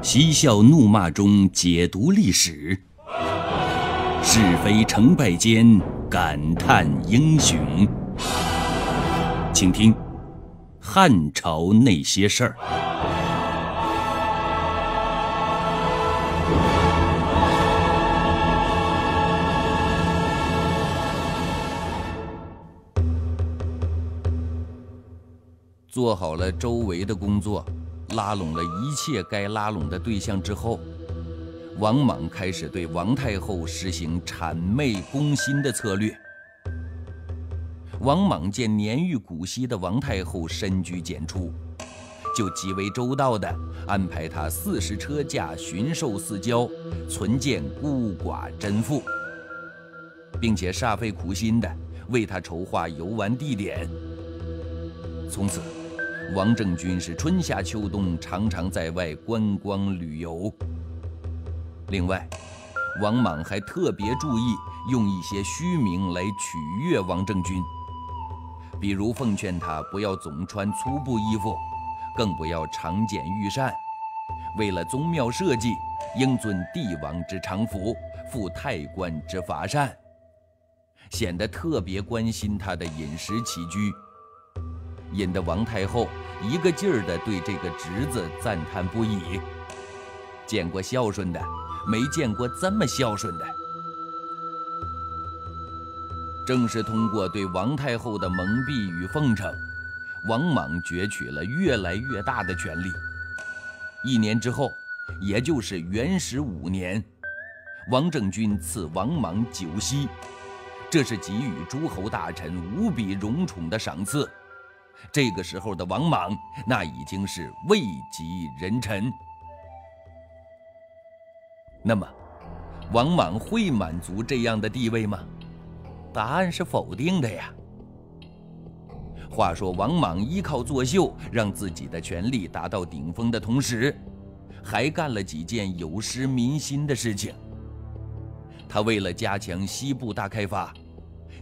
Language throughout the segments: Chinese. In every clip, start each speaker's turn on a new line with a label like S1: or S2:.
S1: 嬉笑怒骂中解读历史，是非成败间感叹英雄。请听《汉朝那些事儿》。做好了周围的工作，拉拢了一切该拉拢的对象之后，王莽开始对王太后实行谄媚攻心的策略。王莽见年逾古稀的王太后深居简出，就极为周到地安排她四十车驾巡狩四郊，存见孤寡贞妇，并且煞费苦心地为她筹划游玩地点。从此。王政君是春夏秋冬常常在外观光旅游。另外，王莽还特别注意用一些虚名来取悦王政君，比如奉劝他不要总穿粗布衣服，更不要常剪御膳。为了宗庙社稷，应遵帝王之常服，赴太官之法膳，显得特别关心他的饮食起居。引得王太后一个劲儿地对这个侄子赞叹不已。见过孝顺的，没见过这么孝顺的。正是通过对王太后的蒙蔽与奉承，王莽攫取了越来越大的权力。一年之后，也就是元始五年，王政君赐王莽九锡，这是给予诸侯大臣无比荣宠的赏赐。这个时候的王莽，那已经是位极人臣。那么，王莽会满足这样的地位吗？答案是否定的呀。话说，王莽依靠作秀，让自己的权力达到顶峰的同时，还干了几件有失民心的事情。他为了加强西部大开发，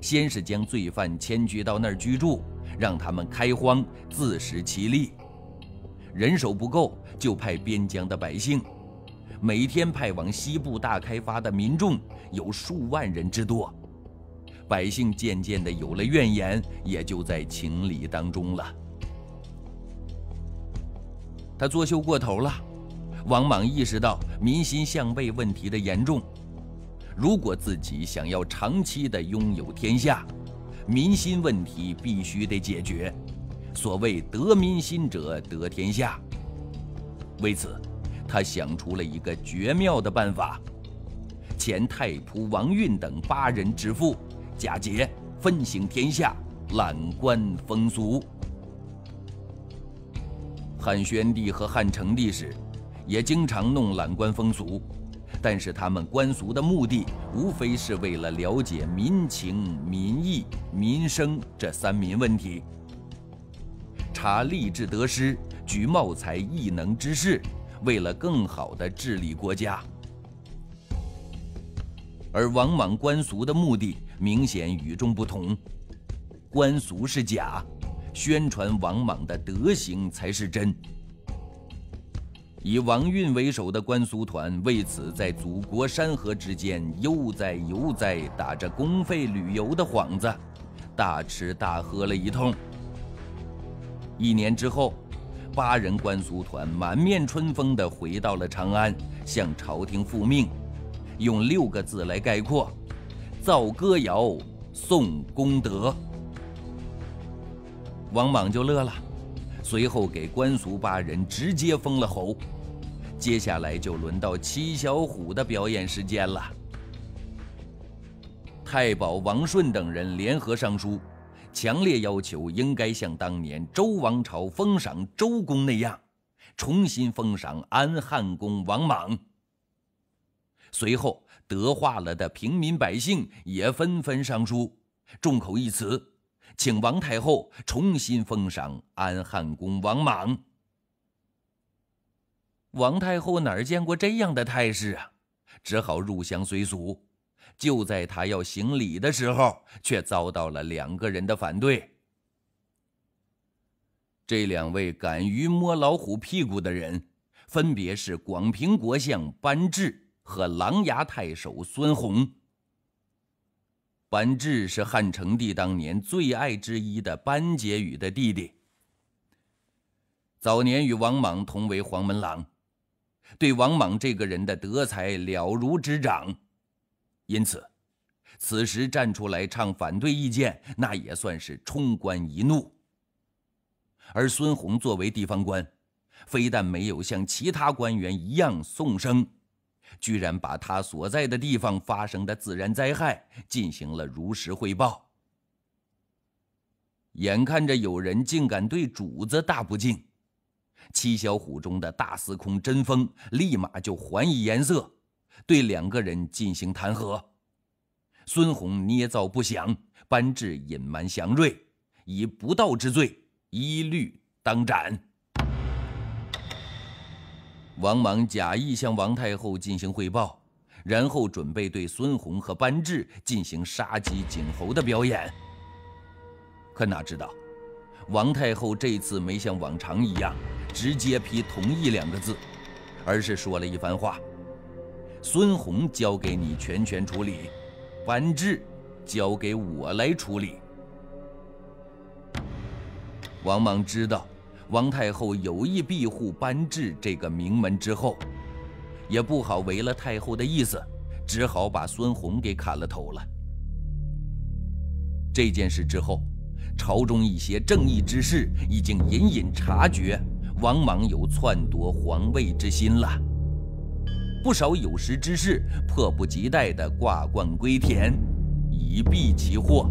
S1: 先是将罪犯迁居到那儿居住。让他们开荒自食其力，人手不够，就派边疆的百姓，每天派往西部大开发的民众有数万人之多，百姓渐渐的有了怨言，也就在情理当中了。他作秀过头了，王莽意识到民心向背问题的严重，如果自己想要长期的拥有天下。民心问题必须得解决，所谓得民心者得天下。为此，他想出了一个绝妙的办法：前太仆王运等八人之父，假节分行天下，揽官风俗。汉宣帝和汉成帝时，也经常弄揽官风俗。但是他们官俗的目的，无非是为了了解民情、民意、民生这三民问题，查吏治得失，举茂才异能之士，为了更好的治理国家。而王莽官俗的目的明显与众不同，官俗是假，宣传王莽的德行才是真。以王运为首的官俗团为此在祖国山河之间悠哉悠哉，打着公费旅游的幌子，大吃大喝了一通。一年之后，八人官俗团满面春风地回到了长安，向朝廷复命，用六个字来概括：造歌谣，颂功德。王莽就乐了，随后给官俗八人直接封了侯。接下来就轮到七小虎的表演时间了。太保王顺等人联合上书，强烈要求应该像当年周王朝封赏周公那样，重新封赏安汉公王莽。随后，德化了的平民百姓也纷纷上书，众口一词，请王太后重新封赏安汉公王莽。王太后哪儿见过这样的态势啊？只好入乡随俗。就在她要行礼的时候，却遭到了两个人的反对。这两位敢于摸老虎屁股的人，分别是广平国相班智和琅琊太守孙弘。班智是汉成帝当年最爱之一的班婕妤的弟弟，早年与王莽同为黄门郎，对王莽这个人的德才了如指掌，因此，此时站出来唱反对意见，那也算是冲冠一怒。而孙弘作为地方官，非但没有像其他官员一样颂声。居然把他所在的地方发生的自然灾害进行了如实汇报。眼看着有人竟敢对主子大不敬，七小虎中的大司空甄丰立马就还以颜色，对两个人进行弹劾。孙弘捏造不详，班智隐瞒祥瑞，以不道之罪一律当斩。王莽假意向王太后进行汇报，然后准备对孙弘和班智进行杀鸡儆猴的表演。可哪知道，王太后这次没像往常一样直接批同意两个字，而是说了一番话：“孙弘交给你全权处理，班智交给我来处理。”王莽知道。王太后有意庇护班智这个名门之后，也不好违了太后的意思，只好把孙弘给砍了头了。这件事之后，朝中一些正义之士已经隐隐察觉王莽有篡夺皇位之心了，不少有识之士迫不及待地挂冠归田，以避其祸。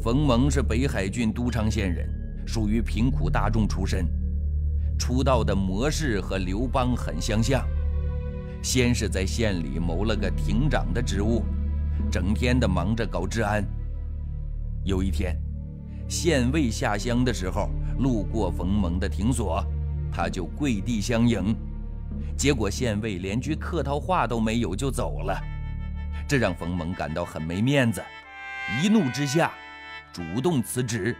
S1: 冯蒙是北海郡都昌县人，属于贫苦大众出身。出道的模式和刘邦很相像，先是在县里谋了个亭长的职务，整天的忙着搞治安。有一天，县尉下乡的时候，路过冯蒙的亭所，他就跪地相迎，结果县尉连句客套话都没有就走了，这让冯蒙感到很没面子，一怒之下。主动辞职，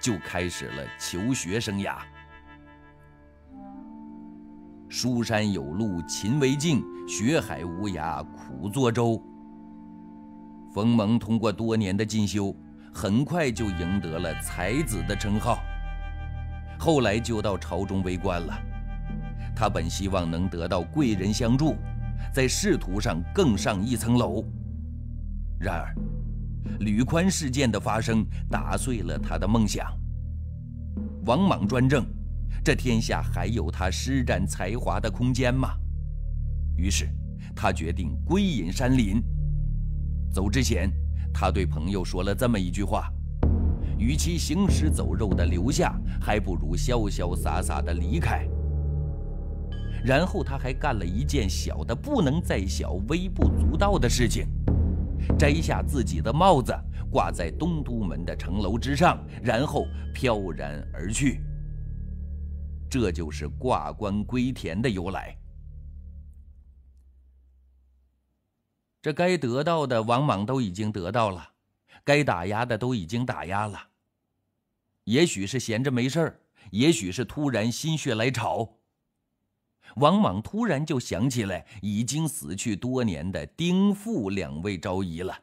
S1: 就开始了求学生涯。书山有路勤为径，学海无涯苦作舟。冯蒙通过多年的进修，很快就赢得了才子的称号。后来就到朝中为官了。他本希望能得到贵人相助，在仕途上更上一层楼。然而，吕宽事件的发生打碎了他的梦想。王莽专政，这天下还有他施展才华的空间吗？于是，他决定归隐山林。走之前，他对朋友说了这么一句话：“与其行尸走肉的留下，还不如潇潇洒洒的离开。”然后，他还干了一件小的不能再小、微不足道的事情。摘下自己的帽子，挂在东都门的城楼之上，然后飘然而去。这就是挂冠归田的由来。这该得到的王莽都已经得到了，该打压的都已经打压了。也许是闲着没事儿，也许是突然心血来潮。王莽突然就想起来已经死去多年的丁父两位昭仪了。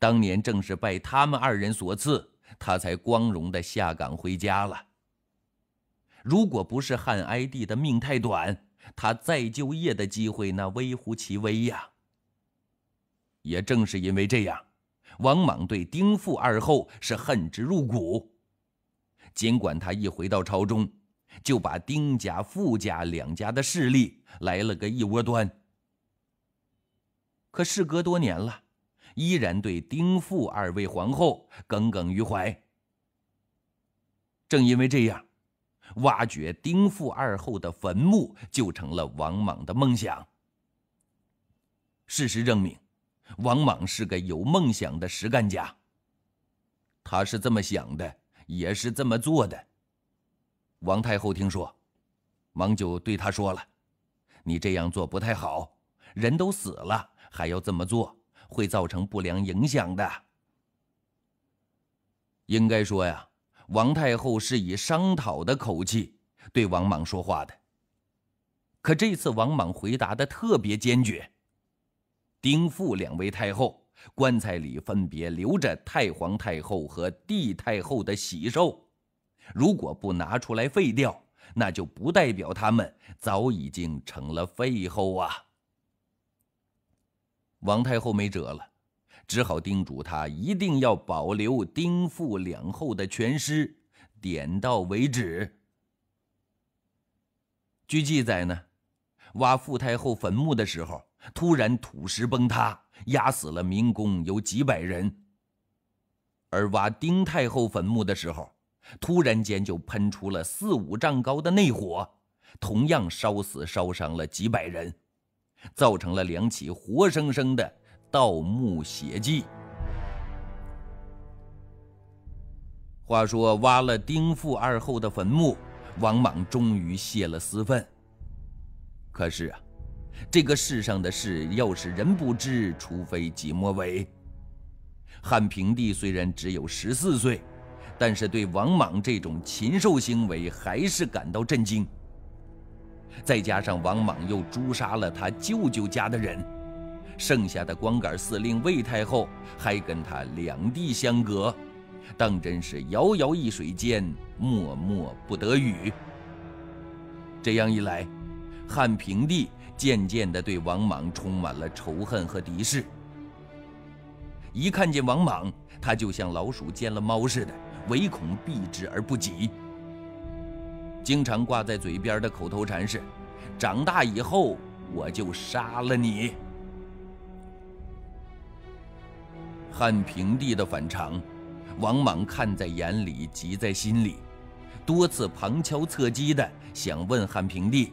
S1: 当年正是拜他们二人所赐，他才光荣的下岗回家了。如果不是汉哀帝的命太短，他再就业的机会那微乎其微呀。也正是因为这样，王莽对丁父二后是恨之入骨。尽管他一回到朝中，就把丁家、傅家两家的势力来了个一窝端。可事隔多年了，依然对丁傅二位皇后耿耿于怀。正因为这样，挖掘丁傅二后的坟墓就成了王莽的梦想。事实证明，王莽是个有梦想的实干家。他是这么想的，也是这么做的。王太后听说，忙就对他说了：“你这样做不太好，人都死了还要这么做，会造成不良影响的。”应该说呀，王太后是以商讨的口气对王莽说话的。可这次王莽回答的特别坚决。丁父两位太后棺材里分别留着太皇太后和帝太后的喜寿，如果不拿出来废掉，那就不代表他们早已经成了废后啊。王太后没辙了，只好叮嘱他一定要保留丁父两后的全尸，点到为止。据记载呢，挖傅太后坟墓的时候。突然土石崩塌，压死了民工有几百人。而挖丁太后坟墓的时候，突然间就喷出了四五丈高的内火，同样烧死烧伤了几百人，造成了两起活生生的盗墓血迹。话说挖了丁父二后的坟墓，王莽终于泄了私愤。可是啊。这个世上的事，要是人不知，除非己莫为。汉平帝虽然只有十四岁，但是对王莽这种禽兽行为还是感到震惊。再加上王莽又诛杀了他舅舅家的人，剩下的光杆司令魏太后还跟他两地相隔，当真是遥遥一水间，脉脉不得语。这样一来，汉平帝。渐渐地对王莽充满了仇恨和敌视。一看见王莽，他就像老鼠见了猫似的，唯恐避之而不及。经常挂在嘴边的口头禅是：“长大以后我就杀了你。”汉平帝的反常，王莽看在眼里，急在心里，多次旁敲侧击的想问汉平帝。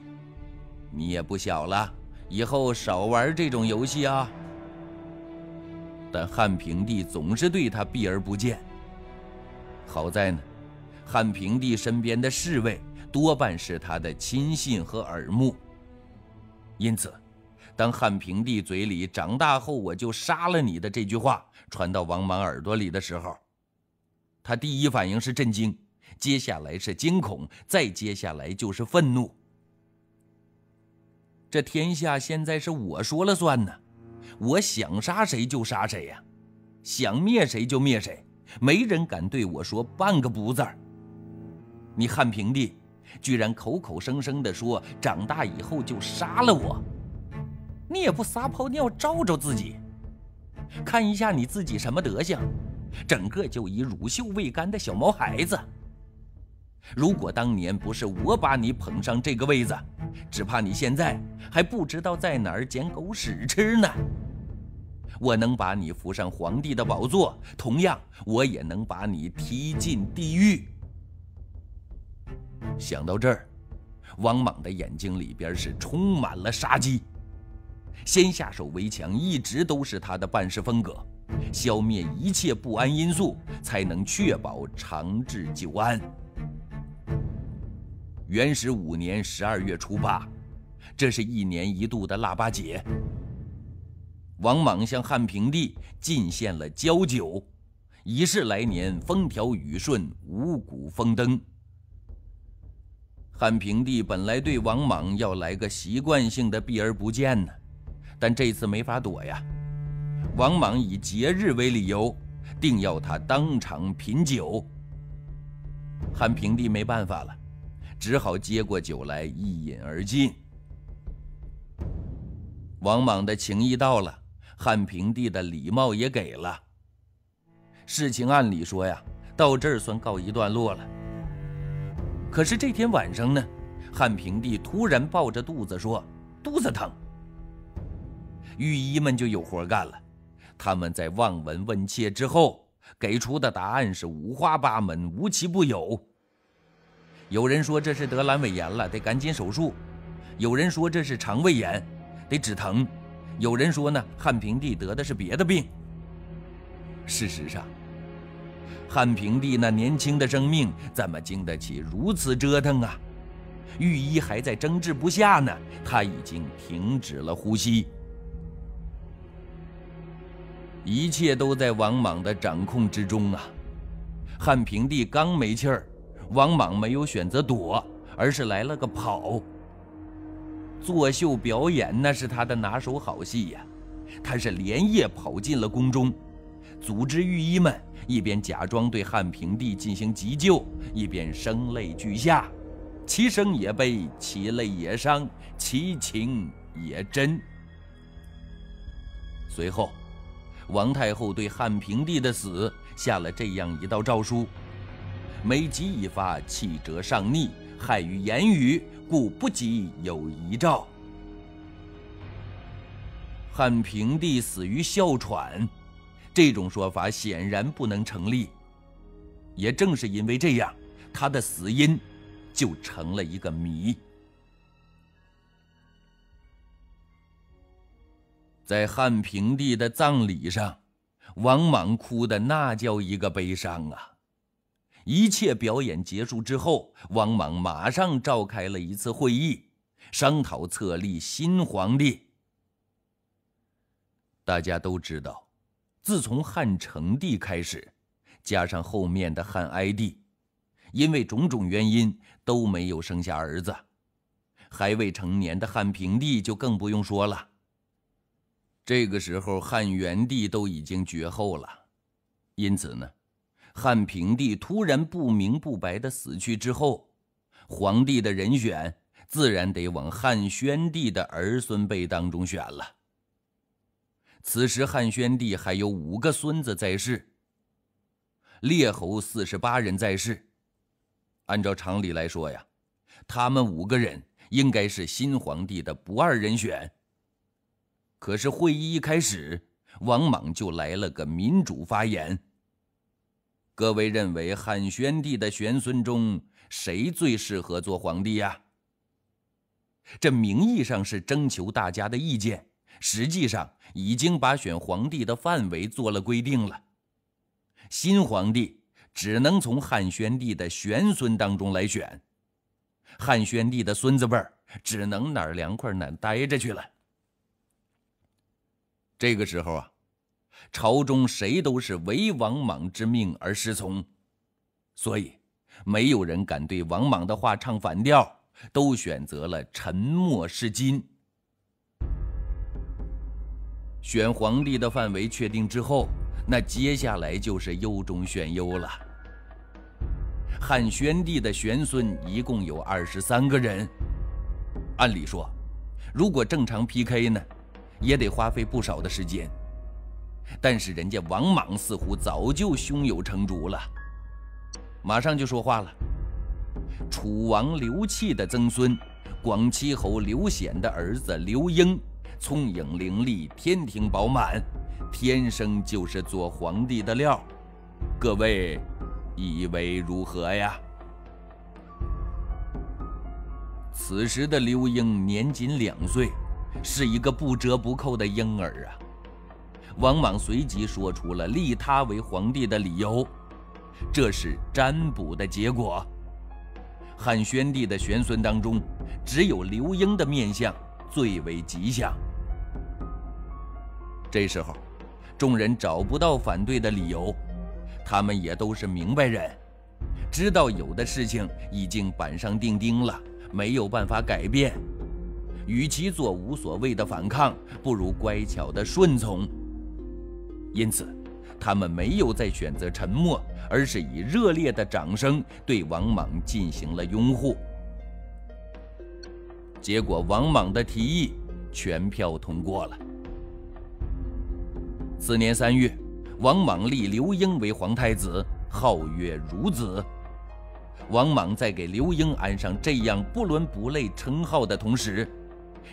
S1: 你也不小了，以后少玩这种游戏啊！但汉平帝总是对他避而不见。好在呢，汉平帝身边的侍卫多半是他的亲信和耳目，因此，当汉平帝嘴里“长大后我就杀了你”的这句话传到王莽耳朵里的时候，他第一反应是震惊，接下来是惊恐，再接下来就是愤怒。这天下现在是我说了算呢，我想杀谁就杀谁呀，想灭谁就灭谁，没人敢对我说半个不字儿。你汉平帝居然口口声声的说长大以后就杀了我，你也不撒泡尿照照自己，看一下你自己什么德行，整个就一乳臭未干的小毛孩子。如果当年不是我把你捧上这个位子，只怕你现在还不知道在哪儿捡狗屎吃呢。我能把你扶上皇帝的宝座，同样我也能把你踢进地狱。想到这儿，王莽的眼睛里边是充满了杀机。先下手为强，一直都是他的办事风格。消灭一切不安因素，才能确保长治久安。元始五年十二月初八，这是一年一度的腊八节。王莽向汉平帝进献了交酒，以示来年风调雨顺、五谷丰登。汉平帝本来对王莽要来个习惯性的避而不见呢，但这次没法躲呀。王莽以节日为理由，定要他当场品酒。汉平帝没办法了。只好接过酒来一饮而尽。王莽的情谊到了，汉平帝的礼貌也给了。事情按理说呀，到这儿算告一段落了。可是这天晚上呢，汉平帝突然抱着肚子说肚子疼。御医们就有活干了，他们在望闻问切之后，给出的答案是五花八门，无奇不有。有人说这是得阑尾炎了，得赶紧手术；有人说这是肠胃炎，得止疼；有人说呢，汉平帝得的是别的病。事实上，汉平帝那年轻的生命怎么经得起如此折腾啊？御医还在争执不下呢，他已经停止了呼吸。一切都在王莽的掌控之中啊！汉平帝刚没气儿。王莽没有选择躲，而是来了个跑。作秀表演那是他的拿手好戏呀，他是连夜跑进了宫中，组织御医们一边假装对汉平帝进行急救，一边声泪俱下，其声也悲，其泪也伤，其情也真。随后，王太后对汉平帝的死下了这样一道诏书：每疾一发，气折上逆，害于言语。故不及有遗诏。汉平帝死于哮喘，这种说法显然不能成立。也正是因为这样，他的死因就成了一个谜。在汉平帝的葬礼上，王莽哭的那叫一个悲伤啊！一切表演结束之后，王莽马上召开了一次会议，商讨册立新皇帝。大家都知道，自从汉成帝开始，加上后面的汉哀帝，因为种种原因都没有生下儿子，还未成年的汉平帝就更不用说了。这个时候，汉元帝都已经绝后了，因此呢。汉平帝突然不明不白的死去之后，皇帝的人选自然得往汉宣帝的儿孙辈当中选了。此时汉宣帝还有五个孙子在世，列侯四十八人在世。按照常理来说呀，他们五个人应该是新皇帝的不二人选。可是会议一开始，王莽就来了个民主发言。各位认为汉宣帝的玄孙中谁最适合做皇帝呀？这名义上是征求大家的意见，实际上已经把选皇帝的范围做了规定了。新皇帝只能从汉宣帝的玄孙当中来选，汉宣帝的孙子辈儿只能哪儿凉快哪儿待着去了。这个时候啊。朝中谁都是唯王莽之命而侍从，所以没有人敢对王莽的话唱反调，都选择了沉默是金。选皇帝的范围确定之后，那接下来就是优中选优了。汉宣帝的玄孙一共有二十三个人，按理说，如果正常 PK 呢，也得花费不少的时间。但是人家王莽似乎早就胸有成竹了，马上就说话了：“楚王刘契的曾孙，广齐侯刘显的儿子刘英，聪颖伶俐，天庭饱满，天生就是做皇帝的料。各位以为如何呀？”此时的刘英年仅两岁，是一个不折不扣的婴儿啊。往往随即说出了立他为皇帝的理由，这是占卜的结果。汉宣帝的玄孙当中，只有刘英的面相最为吉祥。这时候，众人找不到反对的理由，他们也都是明白人，知道有的事情已经板上钉钉了，没有办法改变。与其做无所谓的反抗，不如乖巧的顺从。因此，他们没有再选择沉默，而是以热烈的掌声对王莽进行了拥护。结果，王莽的提议全票通过了。次年三月，王莽立刘英为皇太子，号曰孺子。王莽在给刘英安上这样不伦不类称号的同时，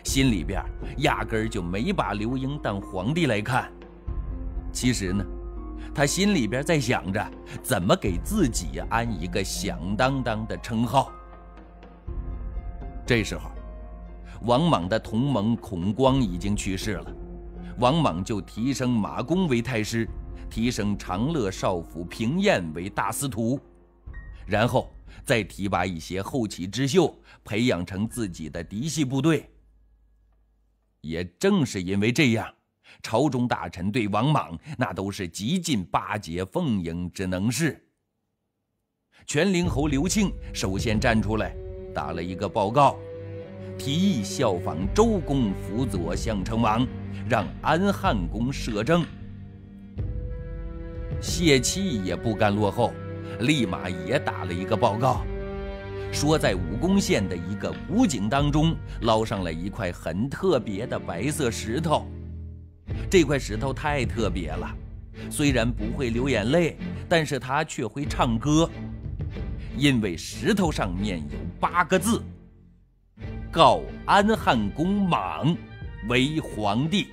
S1: 心里边压根儿就没把刘英当皇帝来看。其实呢，他心里边在想着怎么给自己安一个响当当的称号。这时候，王莽的同盟孔光已经去世了，王莽就提升马公为太师，提升长乐少府平晏为大司徒，然后再提拔一些后起之秀，培养成自己的嫡系部队。也正是因为这样。朝中大臣对王莽那都是极尽巴结奉迎之能事。全陵侯刘庆首先站出来，打了一个报告，提议效仿周公辅佐项成王，让安汉公摄政。谢器也不甘落后，立马也打了一个报告，说在武功县的一个古井当中捞上了一块很特别的白色石头。这块石头太特别了，虽然不会流眼泪，但是它却会唱歌。因为石头上面有八个字：“告安汉公莽为皇帝。”